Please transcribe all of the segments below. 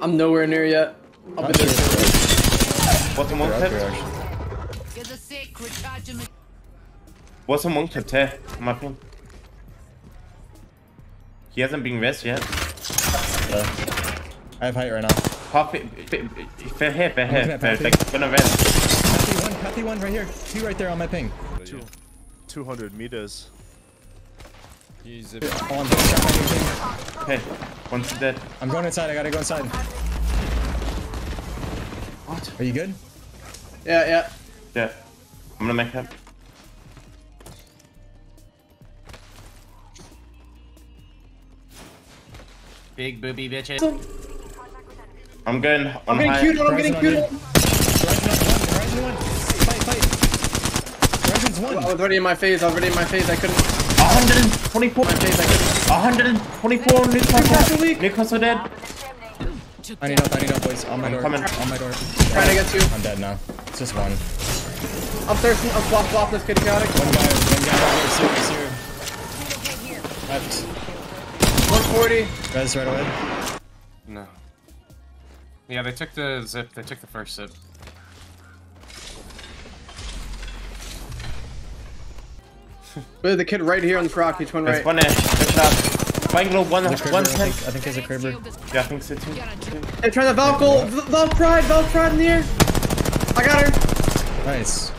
I'm nowhere near yet. I'll be there. What's a monk They're out there, tip? a sacred. What's a monk tip here? My ping. He hasn't been res yet. Yeah. I have height right now. Half it, fair here, fair looking here, at fair, Pappy. like, gonna res. Pathy one, Pathy one right here. Two right there on my ping. Two, 200 meters. He's a On the shot. Hey, one's dead. I'm going inside. I gotta go inside. What? Are you good? Yeah, yeah. Yeah. I'm gonna make up. Big booby bitches. I'm going on I'm getting high. cute. I'm Horizon getting on cute. Horizon one. Horizon one. Fight, fight. Horizon's one. I was already in my phase. I was already in my phase. I couldn't. 124. My phase. I couldn't. 124 Newcastle. Newcastle dead. I need help. I need help, boys. On my I'm door. coming. On my door. Trying to get you. I'm dead now. It's just one. I'm flop flop this kid chaotic. One guy. One guy right here. Serious. Left. 140. Res right away. No. Yeah, they took the zip. They took the first zip. Wait, the kid right here on this rock. Each one There's right. one there. There's last. Bangalore, one, There's a one Kraber, I think. I think there's a Kraber. Shield is Yeah, I think so too. Hey, try the Valkyl. V- Valk Pride. Valk Pride in the air. I got her. Nice.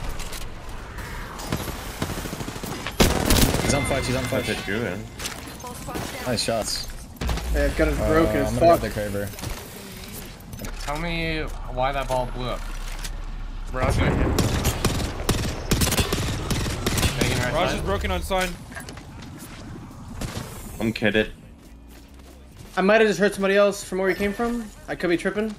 He's on fudge. He's on That's fudge. it, you. Nice shots. Hey, I've got it Uh, broken I'm as gonna fuck. get the Kraber. Tell me why that ball blew up. Mirage right here. Megan right Mirage side. is broken on sign. I'm kidding. I might have just heard somebody else from where he came from. I could be tripping.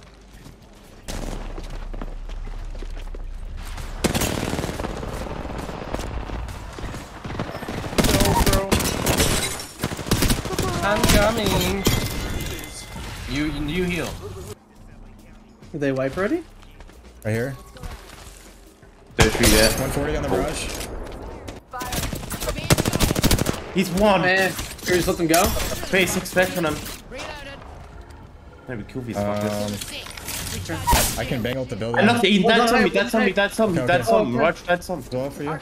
I'm coming. You you heal. Did they wipe ready? Right here. There's three there. 140 on the oh. barrage. He's one. Eh, here, just let them go. Face expect on him. Maybe kill these Um, fuckers. I can bang out the building. And look, he, Hold that's on, on me, hey, that's on me, hey. that's on me, Okay, that's okay. on me. Okay. Roger, that's on me. Go for you.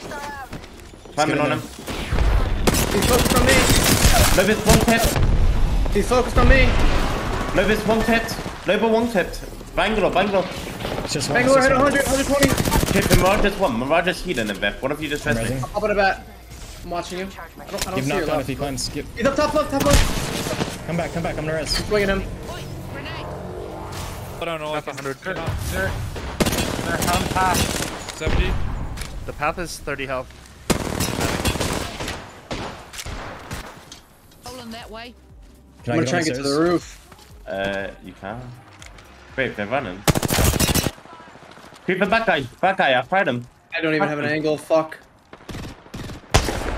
Climbing on him. He's focused on me. Loba's one tap. He's focused on me. Loba's one tapped. Loba one tapped. Bangalore, Bangalore. It's just one. Bangalore hit 100, 120. Tip Mirage's one. Mirage's healing him, Beth. One of you just I'm resting. resing. Up on a bat. I'm watching you. I don't, I don't Give see your knockdown if he climbs. Give. He's up top left, top left. Come back. Come back. I'm gonna res. Swinging him. Grenade. I don't know. Like They're 100. they're they're on path. 70. The path is 30 health. Rolling that way. Can I'm gonna try and get to the roof. Uh, you can. Wait, they're running. Creeper back guy, back guy, I fired him. I don't even have an angle. Fuck.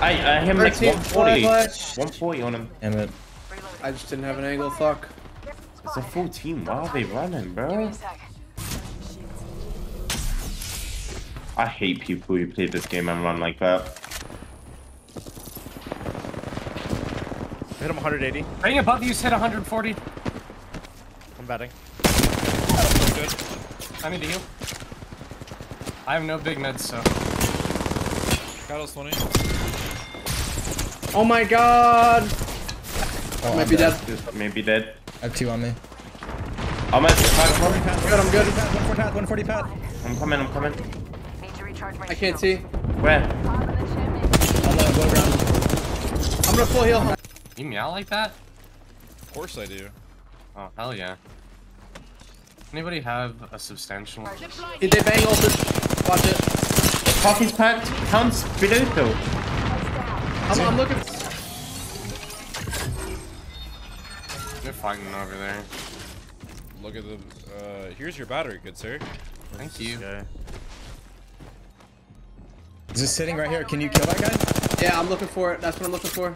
I, I uh, him like 140. flash. 140 on him. Damn it. I just didn't have an angle. Fuck. It's a full team. Why are they running, bro? I hate people who play this game and run like that. Hit him 180. Ring above you's hit 140. I'm batting. Good. I need to heal. I have no big meds, so. Catalyst 20. Oh my god. Oh, Might I'm be dead. dead. Just maybe dead. I have two on me. I'm at five one. Good, I'm good. 140 path. 140 path. I'm coming, I'm coming. I can't see. Where? On the low ground. I'm gonna full heal. You meow like that? Of course I do. Oh, hell yeah. Anybody have a substantial? Did they bang ulted? Watch it. Coffee's packed. Counts below though. I'm, I'm looking. They're fighting over there. Look at the. Uh, here's your battery, good sir. Thank you. Okay. Is this sitting right here? Can you kill that guy? Yeah, I'm looking for it. That's what I'm looking for.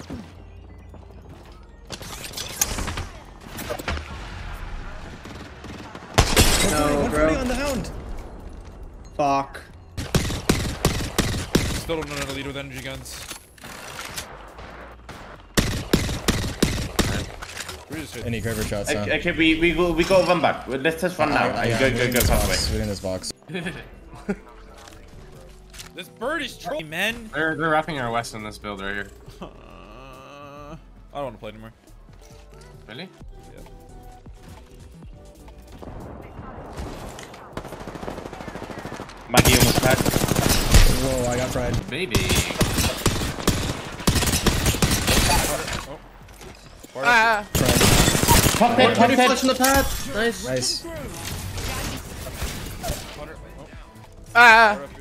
No, bro. on the hound. Fuck. Still don't know how to lead with energy guns. We just hit. Any cover shots, huh? Okay, okay, we, we go we go one back. Let's just run now. I- I- go go go this fast box, away. Within this box. This bird is trolling, man. They're they're wrapping our west in this build right here. Uh, I don't want to play anymore. Really? Yeah. Maggie almost back. Whoa, I got fried. Baby. Ah! Fried. Pop it, pop Heavy it. in the path. Nice. Nice. Ah! we're up here.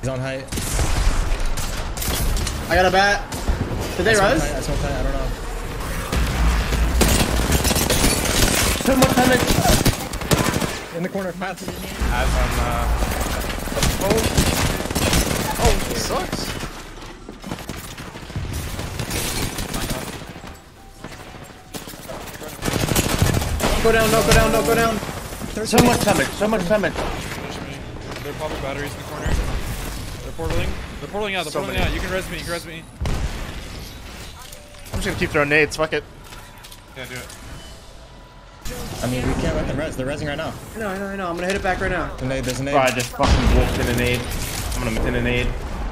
He's on height. I got a bat. Did they I smoked height, I smoked height, I don't know. Too much damage. In the corner, Matt. As on uh Oh, sucks. Go down, no, go down, no, go down. So much damage. So much damage. Finish me. They're popping batteries in the corner. They're portaling. They're portaling out. They're So portaling many. out. You can res me. You can res me. I'm just gonna keep throwing nades. Fuck it. yeah, do it. I mean, we can't let them res. They're resing right now. I know, I know, I know. I'm gonna hit it back right now. There's a nade, there's a nade. Bro, I just fucking walked in an aid. I'm gonna in an aid.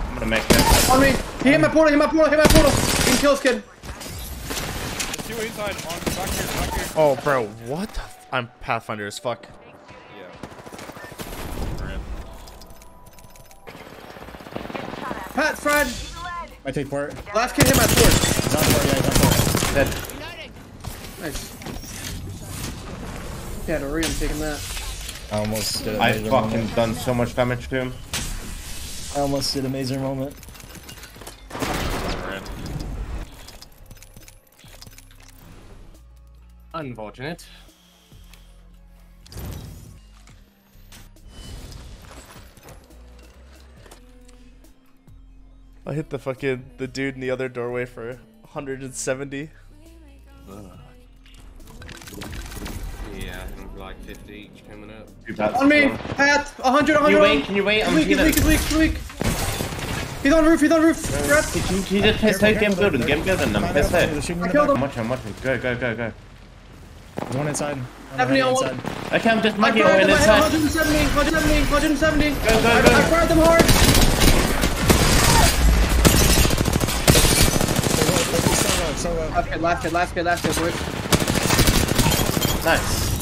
I'm gonna make it. On me. He hit my portal, hit my portal, hit my portal. He can kill his kid. There's two inside. On back here. Back here. Oh, bro, what? the f- I'm Pathfinder as fuck. Yeah. We're in. Fried. I take port. Last kid hit my port. He's on port, yeah, he's on port. Dead. Reloading. Nice. Yeah, to I'm taking that. I almost did a I major fucking done so much damage to him. I almost did a major moment. Unfortunate. I hit the fucking the dude in the other doorway for 170. Yeah, I think like 50 each coming up. Two bats. On me. Pat, 100, 100. Can you wait? Can you wait? He's I'm weak, he's weak, he's weak, he's weak. He's on roof, he's on roof. Rep. Can you, can you just hit take game building? Game building. I'm pissed out, it. they're shooting in I killed him. I'm watching. I'm watching. Go go go go. There's one inside. On the Definitely on one. inside. Okay, I'm just I Maggie fried on them, inside. 170, 170, 170. Go go I, I go. fried them hard. So low. Last kid, last kid, last kid, last kid, boys. Nice.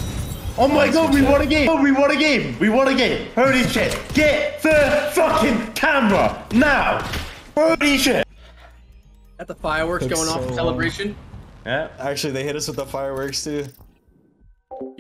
Oh my god, we won a game! Oh, we won a game! We won a game! Holy shit! Get the fucking camera now! Holy shit! At the fireworks Took going off so for long. celebration. Yeah. Actually, they hit us with the fireworks too.